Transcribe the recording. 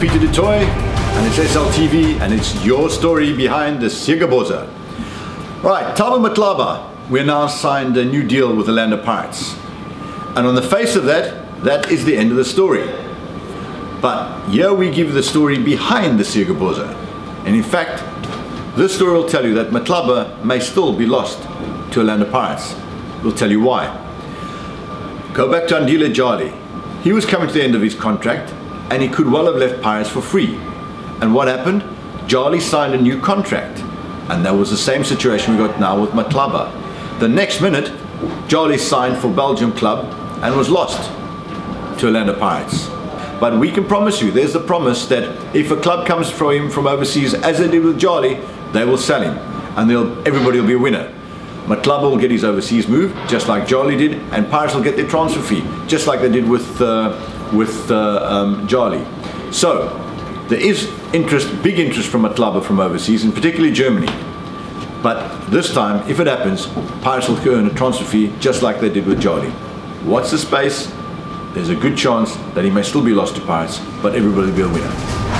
Peter du Toit, and it's SLTV, and it's your story behind the Siyagobhoza. Right, Thabo Matlaba, we now signed a new deal with the Orlando Pirates. And on the face of that, that is the end of the story. But here we give the story behind the Siyagobhoza. And in fact, this story will tell you that Matlaba may still be lost to Orlando Pirates. We'll tell you why. Go back to Andile Jali. He was coming to the end of his contract and he could well have left Pirates for free. And what happened? Jali signed a new contract. And that was the same situation we got now with Matlaba. The next minute, Jali signed for Belgium club and was lost to Orlando Pirates. But we can promise you, there's the promise that if a club comes for him from overseas, as they did with Jali, they will sell him. And everybody will be a winner. Matlaba will get his overseas move, just like Jali did, and Pirates will get their transfer fee, just like they did with, uh, with uh, um, Jali. So, there is interest, big interest from a Matlaba from overseas, and particularly Germany. But this time, if it happens, Pirates will earn a transfer fee just like they did with Jali. What's the space? There's a good chance that he may still be lost to Pirates, but everybody will be a winner.